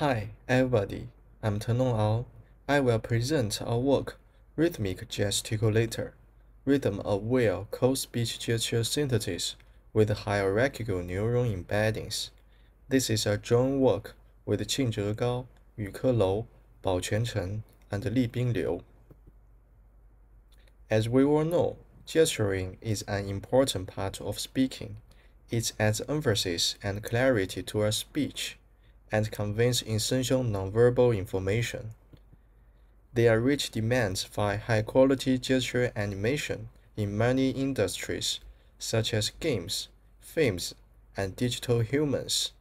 Hi, everybody. I'm Tenglong Ao. I will present our work, Rhythmic Gesticulator, Rhythm-Aware Co-Speech Gesture Synthesis with Hierarchical Neural Embeddings. This is a joint work with Qingzhe Gao, Yuke Lou, Baoquan Chen, and Libin Liu. As we all know, gesturing is an important part of speaking. It adds emphasis and clarity to our speech and conveys essential nonverbal information. There are rich demands for high-quality gesture animation in many industries, such as games, films, and digital humans.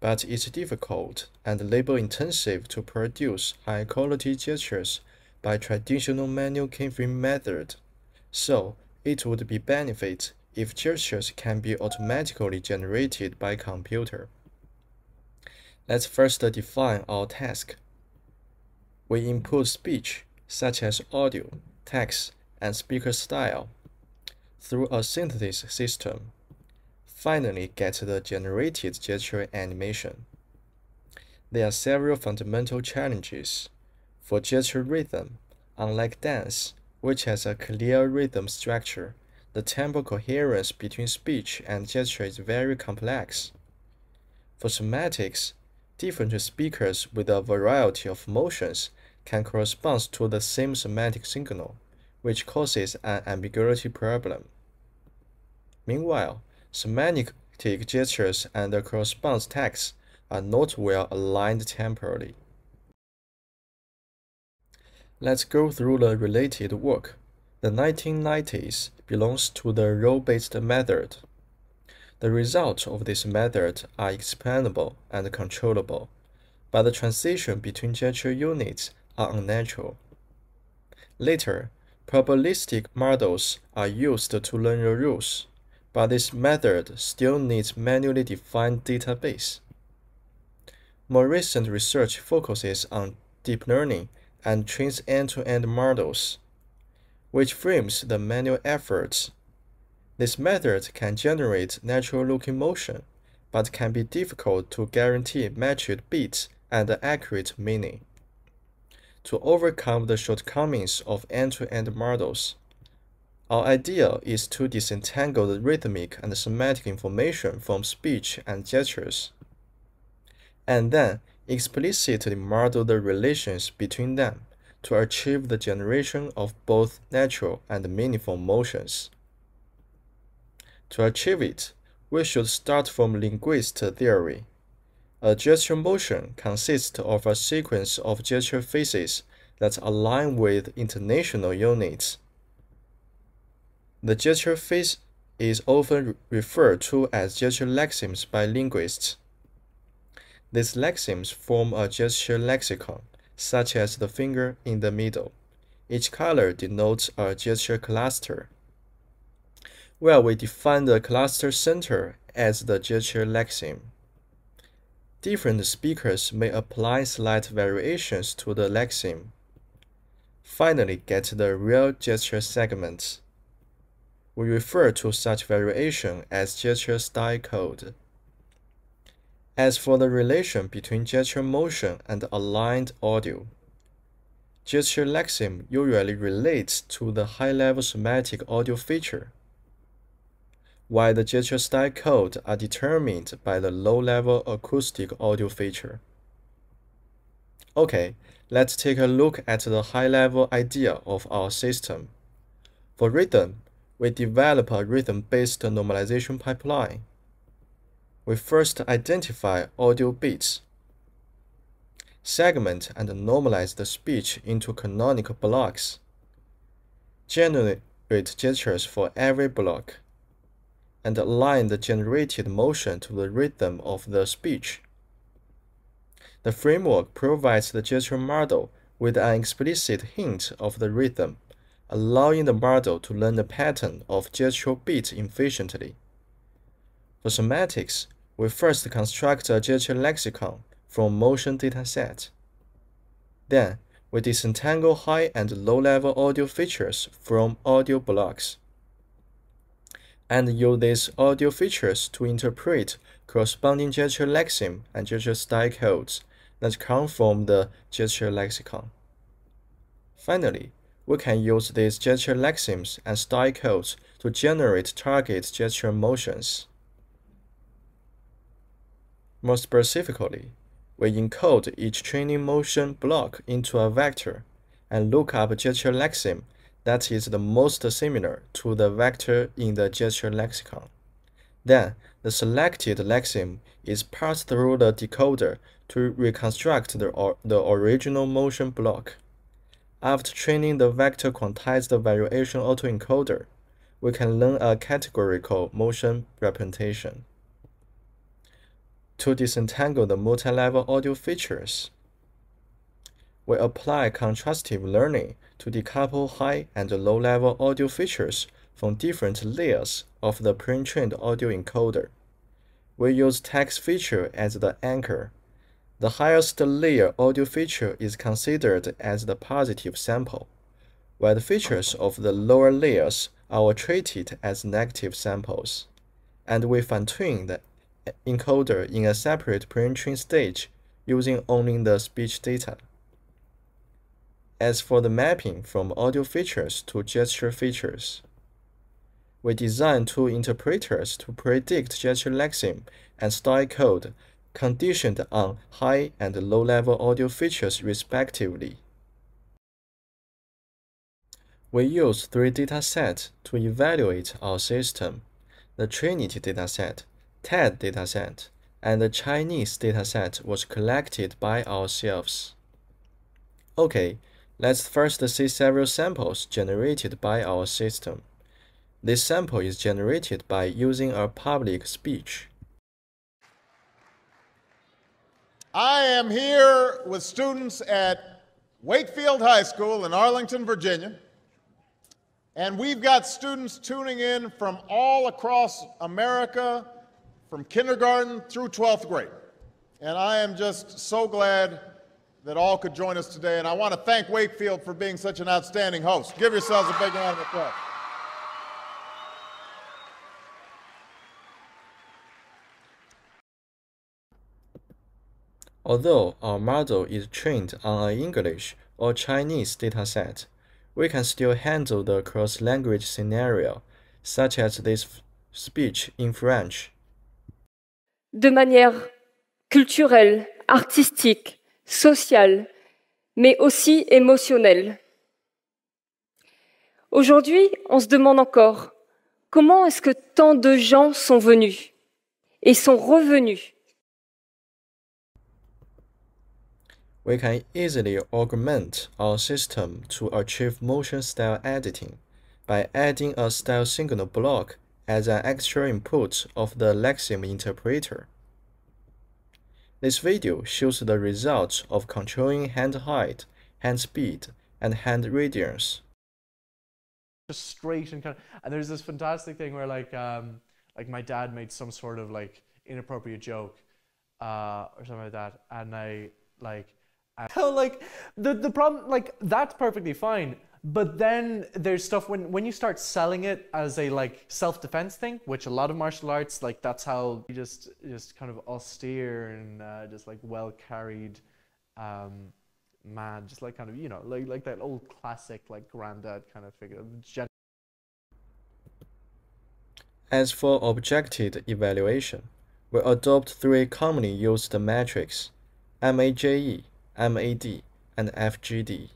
But it's difficult and labor-intensive to produce high-quality gestures by traditional manual keyframe method. So, it would be benefit if gestures can be automatically generated by computer. Let's first define our task. We input speech, such as audio, text, and speaker style, through a synthesis system. Finally, get the generated gesture animation. There are several fundamental challenges. For gesture rhythm, unlike dance, which has a clear rhythm structure, the tempo coherence between speech and gesture is very complex. For semantics, different speakers with a variety of motions can correspond to the same semantic signal, which causes an ambiguity problem. Meanwhile, semantic gestures and the corresponding text are not well aligned temporally. Let's go through the related work. The 1990s belongs to the rule-based method. The results of this method are expandable and controllable, but the transition between gesture units are unnatural. Later, probabilistic models are used to learn the rules, but this method still needs manually defined database. More recent research focuses on deep learning and trains end-to-end -end models, which frames the manual efforts this method can generate natural-looking motion, but can be difficult to guarantee matched beats and accurate meaning. To overcome the shortcomings of end-to-end -end models, our idea is to disentangle the rhythmic and semantic information from speech and gestures, and then explicitly model the relations between them to achieve the generation of both natural and meaningful motions. To achieve it, we should start from linguist theory. A gesture motion consists of a sequence of gesture phases that align with intonational units. The gesture phase is often referred to as gesture lexemes by linguists. These lexemes form a gesture lexicon, such as the finger in the middle. Each color denotes a gesture cluster where we define the cluster center as the gesture lexeme. Different speakers may apply slight variations to the lexeme. Finally, get the real gesture segments. We refer to such variation as gesture style code. As for the relation between gesture motion and aligned audio, gesture lexeme usually relates to the high-level semantic audio feature while the gesture style code are determined by the low-level acoustic audio feature. Okay, let's take a look at the high-level idea of our system. For rhythm, we develop a rhythm-based normalization pipeline. We first identify audio beats, segment and normalize the speech into canonical blocks, generate gestures for every block, and align the generated motion to the rhythm of the speech. The framework provides the gesture model with an explicit hint of the rhythm, allowing the model to learn the pattern of gestural beats efficiently. For semantics, we first construct a gesture lexicon from motion dataset. Then, we disentangle high and low-level audio features from audio blocks and use these audio features to interpret corresponding gesture lexeme and gesture style codes that come from the gesture lexicon. Finally, we can use these gesture lexemes and style codes to generate target gesture motions. More specifically, we encode each training motion block into a vector and look up gesture lexeme that is the most similar to the vector in the gesture lexicon. Then, the selected lexeme is passed through the decoder to reconstruct the, or, the original motion block. After training the vector quantized variational autoencoder, we can learn a categorical motion representation. To disentangle the multi-level audio features, we apply contrastive learning to decouple high and low-level audio features from different layers of the pre-trained audio encoder. We use text feature as the anchor. The highest layer audio feature is considered as the positive sample, while the features of the lower layers are treated as negative samples, and we fine-tune the encoder in a separate pre-trained stage using only the speech data. As for the mapping from audio features to gesture features, we designed two interpreters to predict gesture lexeme and style code conditioned on high and low-level audio features respectively. We use three datasets to evaluate our system, the Trinity dataset, TED dataset, and the Chinese dataset was collected by ourselves. Okay, Let's first see several samples generated by our system. This sample is generated by using a public speech. I am here with students at Wakefield High School in Arlington, Virginia. And we've got students tuning in from all across America, from kindergarten through 12th grade. And I am just so glad that all could join us today. And I want to thank Wakefield for being such an outstanding host. Give yourselves a big round of applause. Although our model is trained on an English or Chinese dataset, we can still handle the cross-language scenario, such as this speech in French. De manière culturelle, artistique, sociale, mais aussi émotionnelle. Aujourd'hui, on se demande encore comment est-ce que tant de gens sont venus et sont revenus We can easily augment our system to achieve motion style editing by adding a style signal block as an extra input of the Lexeme interpreter. This video shows the results of controlling hand height, hand speed, and hand radius. Just straight and kind of, and there's this fantastic thing where like, um, like my dad made some sort of like inappropriate joke, uh, or something like that, and I like, so like the the problem like that's perfectly fine but then there's stuff when when you start selling it as a like self-defense thing which a lot of martial arts like that's how you just just kind of austere and uh, just like well carried um man just like kind of you know like like that old classic like granddad kind of figure as for objective evaluation we adopt three commonly used metrics MAJE, MAD, and FGD.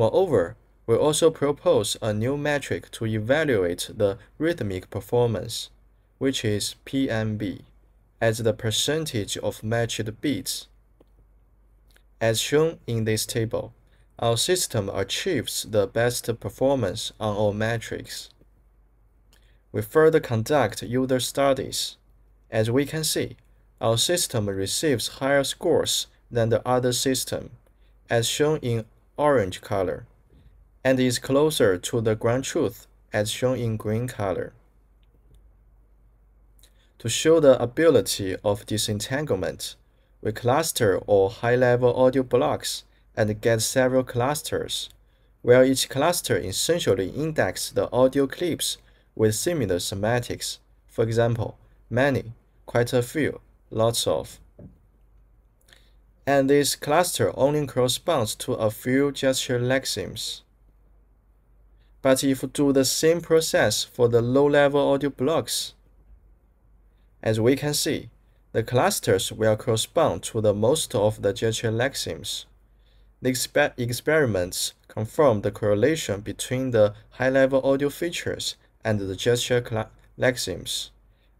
Moreover, we also propose a new metric to evaluate the rhythmic performance, which is PMB, as the percentage of matched beats. As shown in this table, our system achieves the best performance on all metrics. We further conduct user studies. As we can see, our system receives higher scores than the other system, as shown in orange color, and is closer to the ground truth as shown in green color. To show the ability of disentanglement, we cluster all high-level audio blocks and get several clusters, where each cluster essentially indexes the audio clips with similar semantics, for example, many, quite a few, lots of. And this cluster only corresponds to a few gesture lexemes. But if we do the same process for the low-level audio blocks, as we can see, the clusters will correspond to the most of the gesture lexemes. The exper experiments confirm the correlation between the high-level audio features and the gesture lexemes,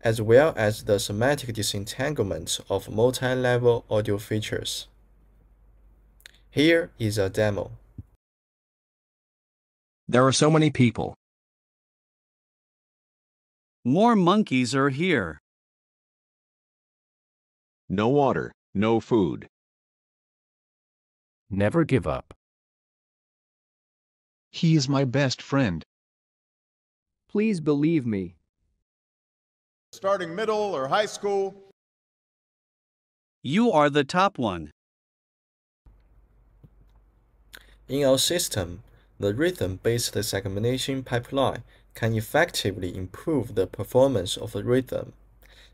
as well as the semantic disentanglement of multi-level audio features. Here is a demo. There are so many people. More monkeys are here. No water, no food. Never give up. He is my best friend. Please believe me. Starting middle or high school. You are the top one. In our system, the rhythm-based segmentation pipeline can effectively improve the performance of the rhythm.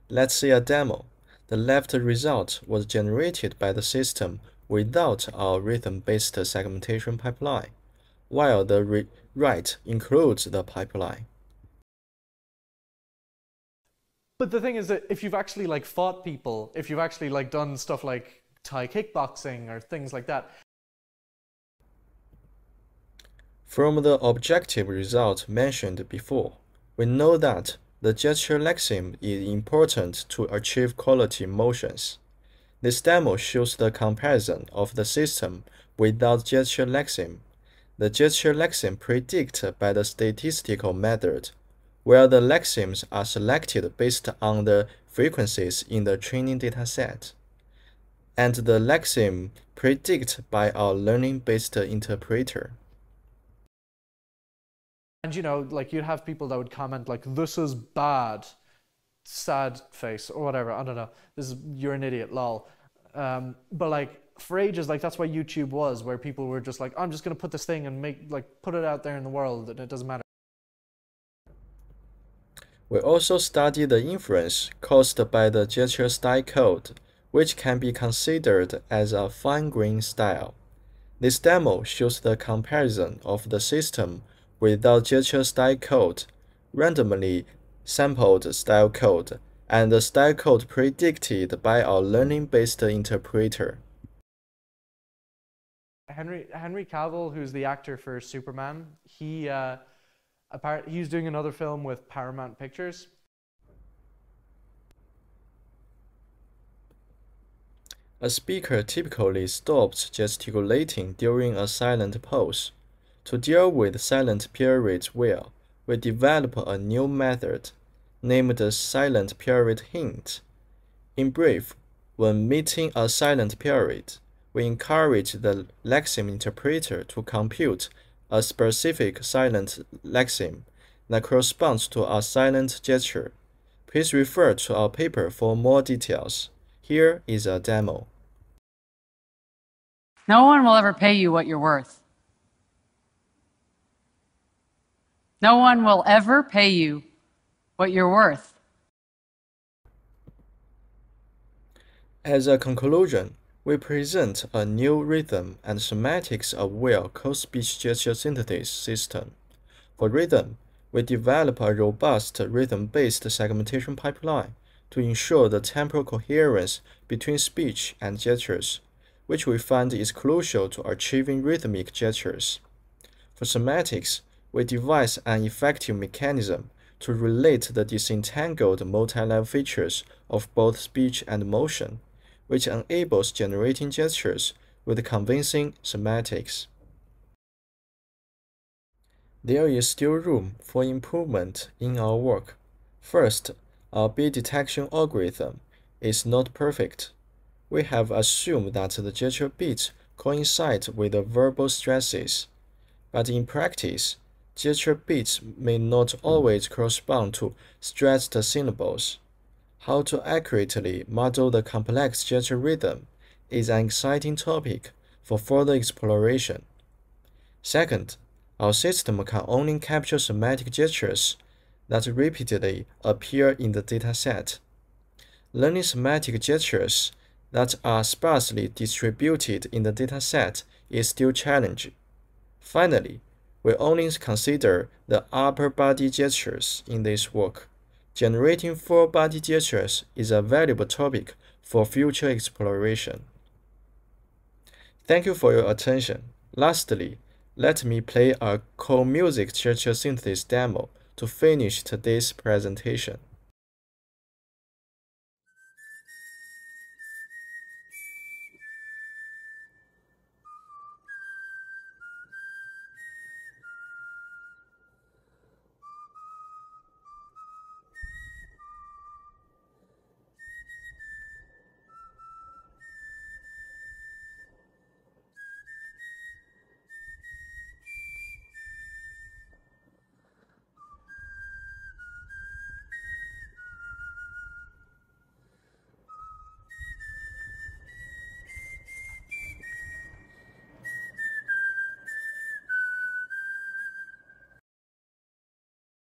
Let's see a demo. The left result was generated by the system without our rhythm-based segmentation pipeline, while the right includes the pipeline. But the thing is that if you've actually like fought people, if you've actually like done stuff like Thai kickboxing or things like that, From the objective result mentioned before, we know that the gesture lexeme is important to achieve quality motions. This demo shows the comparison of the system without gesture lexeme. The gesture lexeme predicted by the statistical method, where the lexemes are selected based on the frequencies in the training dataset, and the lexeme predicted by our learning-based interpreter. And you know, like you'd have people that would comment like, "This is bad," sad face or whatever. I don't know. This is you're an idiot, lol. Um, but like for ages, like that's why YouTube was, where people were just like, "I'm just gonna put this thing and make like put it out there in the world, and it doesn't matter." We also study the influence caused by the gesture style code, which can be considered as a fine-grained style. This demo shows the comparison of the system without gesture style code, randomly sampled style code, and the style code predicted by our learning-based interpreter. Henry Henry Cavill, who's the actor for Superman, he uh, apart he's doing another film with Paramount Pictures. A speaker typically stops gesticulating during a silent pause. To deal with silent periods well, we develop a new method, named the silent period hint. In brief, when meeting a silent period, we encourage the lexeme interpreter to compute a specific silent lexeme that corresponds to a silent gesture. Please refer to our paper for more details. Here is a demo. No one will ever pay you what you're worth. No one will ever pay you what you're worth. As a conclusion, we present a new rhythm and semantics aware co-speech gesture synthesis system. For rhythm, we develop a robust rhythm based segmentation pipeline to ensure the temporal coherence between speech and gestures, which we find is crucial to achieving rhythmic gestures. For semantics, we devise an effective mechanism to relate the disentangled multi-level features of both speech and motion, which enables generating gestures with convincing semantics. There is still room for improvement in our work. First, our beat detection algorithm is not perfect. We have assumed that the gesture beats coincide with the verbal stresses, but in practice, gesture beats may not always correspond to stressed syllables. How to accurately model the complex gesture rhythm is an exciting topic for further exploration. Second, our system can only capture semantic gestures that repeatedly appear in the dataset. Learning semantic gestures that are sparsely distributed in the dataset is still challenging. Finally, we only consider the upper body gestures in this work. Generating full body gestures is a valuable topic for future exploration. Thank you for your attention. Lastly, let me play a cool music gesture synthesis demo to finish today's presentation.